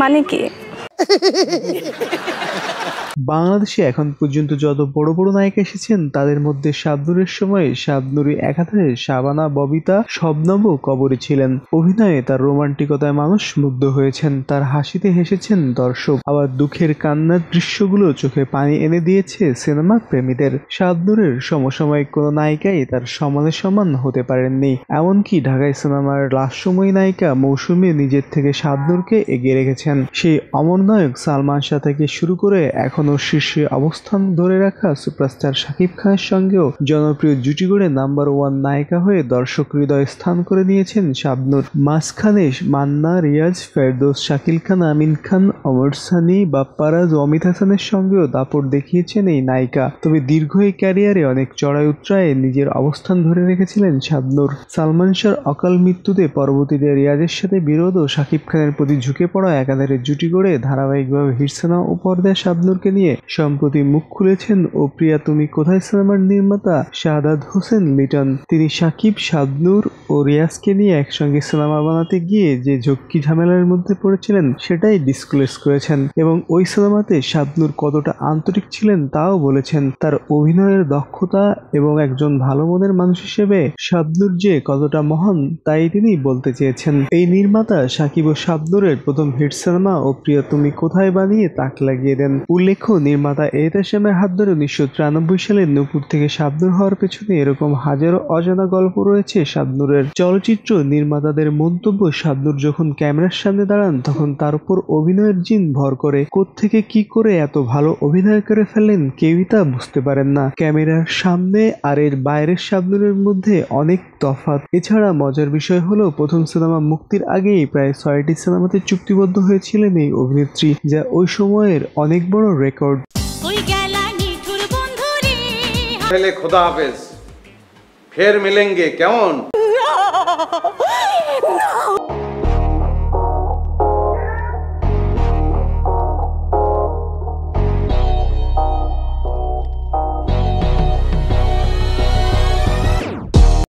মানে কি? বাংলাদেশে এখন পর্যন্ত যত বড় বড় নায়ক এসেছেন, তাদের মধ্যে শাবনুরের সময় শাবনুরি একাধারে শাবানা, ববিতা শবনবও কবরে ছিলেন। অভিনয়ে তার রোমান্টিকতায় মানুষ মুগ্ধ হয়েছেন। তার হাসিতে হেসেছেন দর্শক। আবার দুঃখের কান্নার দৃশ্যগুলো চোখে পানি এনে দিয়েছে সিনেমা প্রেমীদের। শাবনুরের সমসাময়িক কোনো নায়িকাই তার সমানে সমান হতে পারেননি। এমনকি ঢাকায় সিনেমার লাস্যময়ী নায়িকা মৌসুমী নিজের থেকে শাবনুরকে এগিয়ে রেখেছেন। সেই অমর নায়ক সালমান শাহ থেকে শুরু করে এখনও শীর্ষে অবস্থান ধরে রাখা সুপারস্টার শাকিব খানের সঙ্গেও জনপ্রিয় জুটি গড়ে নাম্বার ওয়ান নায়িকা হয়ে দর্শক হৃদয় স্থান করে নিয়েছেন শাবনুর। মাঝখানে মান্না, রিয়াজ, ফেরদৌস, শাকিল খান, আমিন খান, অমর সানি, বাপ্পারাজ অমিত হাসানের সঙ্গেও দাপট দেখিয়েছেন এই নায়িকা। তবে দীর্ঘ এই ক্যারিয়ারে অনেক চড়াই উত্রায়ে নিজের অবস্থান ধরে রেখেছিলেন শাবনুর। সালমান শাহর অকাল মৃত্যুতে পরবর্তীতে রিয়াজের সাথে বিরোধ ও শাকিব খানের প্রতি ঝুঁকে পড়া একাধারে জুটি গড়ে ধারাবাহিকভাবে হিরসেনা উপর দেয় শাবনুরকে নিয়ে সম্প্রতি মুখ খুলেছেন ও প্রিয়া, তুমি কোথায় সিনেমার নির্মাতা? শাহাদাত হোসেন লিটন। তিনি সাকিব, শাবনুর ও রিয়াজকে নিয়ে একসঙ্গে সিনেমা বানাতে গিয়ে যে ঝক্কি ঝামেলার মধ্যে পড়েছিলেন, সেটাই ডিসক্লোজ করেছেন এবং ওই সিনেমাতে শাবনুর কতটা আন্তরিক ছিলেন তাও বলেছেন। তার অভিনয়ের দক্ষতা এবং একজন ভালো মনের মানুষ হিসেবে শাবনুর যে কতটা মহান, তাই তিনি বলতে চেয়েছেন। এই নির্মাতা সাকিব ও শাবনুরের প্রথম হিট সিনেমা ও প্রিয়, তুমি কোথায় বানিয়ে তাক লাগিয়ে দেন? উল্লেখ্য নির্মাতা এ এহতাসেমের হাত ধরে উনিশশো তিরানব্বই সালে নূপুর থেকে শাবনুর হওয়ার পেছনে এরকম হাজারো অজানা গল্প রয়েছে শাবনুরের চলচ্চিত্র। নির্মাতাদের মন্তব্য, শাবনুর যখন ক্যামেরার সামনে দাঁড়ান, তখন তার উপর অভিনয়ের জিন ভর করে। কোত্থেকে কি করে এত ভালো অভিনয় করে ফেলেন কেউই তা বুঝতে পারেন না। ক্যামেরার সামনে আর এর বাইরের শাবনুরের মধ্যে অনেক তফাৎ। এছাড়া মজার বিষয় হলো, প্রথম সিনেমা মুক্তির আগেই প্রায় ছয়টি সিনেমাতে চুক্তিবদ্ধ হয়েছিলেন এই অভিনেত্রী, যা ওই সময়ের অনেক বড় record. पहले खुदा हाफिज फिर मिलेंगे क्यों.